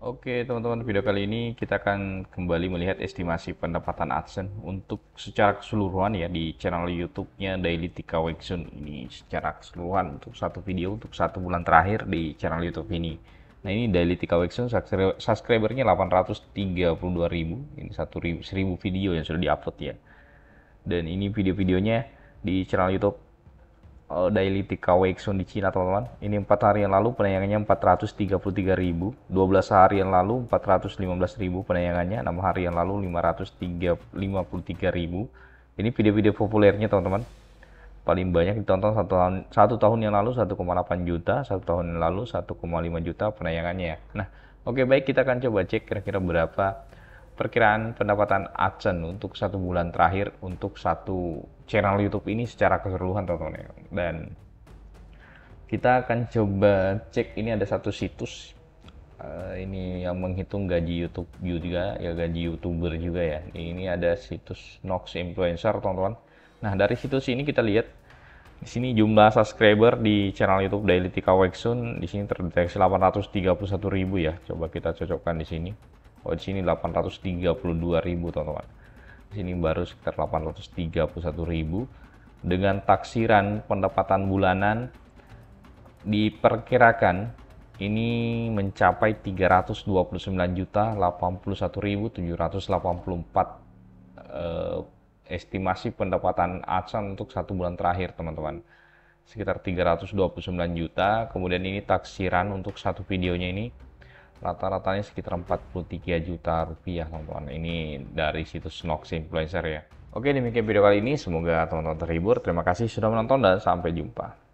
Oke teman-teman, video kali ini kita akan kembali melihat estimasi pendapatan AdSense untuk secara keseluruhan ya di channel YouTube-nya Daily Tika Wexun ini secara keseluruhan untuk satu video untuk satu bulan terakhir di channel YouTube ini. Nah ini Daily Tika Wexun subscribernya 832.000, ini 1000 video yang sudah diupload ya. Dan ini video-videonya di channel YouTube uh, daily Tika Wexon di Cina teman-teman. Ini empat hari yang lalu penayangannya 433 ribu, 12 hari yang lalu 415 ribu penayangannya, 6 hari yang lalu 553 ribu. Ini video-video populernya teman-teman. Paling banyak ditonton satu tahun, satu tahun yang lalu 1,8 juta, satu tahun yang lalu 1,5 juta penayangannya. Nah, oke baik kita akan coba cek kira-kira berapa perkiraan pendapatan AdSense untuk satu bulan terakhir untuk satu channel YouTube ini secara keseluruhan teman-teman ya. Dan kita akan coba cek ini ada satu situs uh, ini yang menghitung gaji YouTube juga ya gaji youtuber juga ya. Ini ada situs Nox Influencer teman-teman. Nah dari situs ini kita lihat di sini jumlah subscriber di channel YouTube Daily Tika Wexun di sini terdeteksi 831 ribu ya. Coba kita cocokkan di sini. Oh di sini 832.000 teman-teman. Di sini baru sekitar 831.000 dengan taksiran pendapatan bulanan diperkirakan ini mencapai 329 juta 81.784 eh, estimasi pendapatan AdSense untuk satu bulan terakhir teman-teman. Sekitar 329 juta. Kemudian ini taksiran untuk satu videonya ini rata-ratanya sekitar 43 juta rupiah teman-teman. Ini dari situs Nox Influencer ya. Oke demikian video kali ini. Semoga teman-teman terhibur. Terima kasih sudah menonton dan sampai jumpa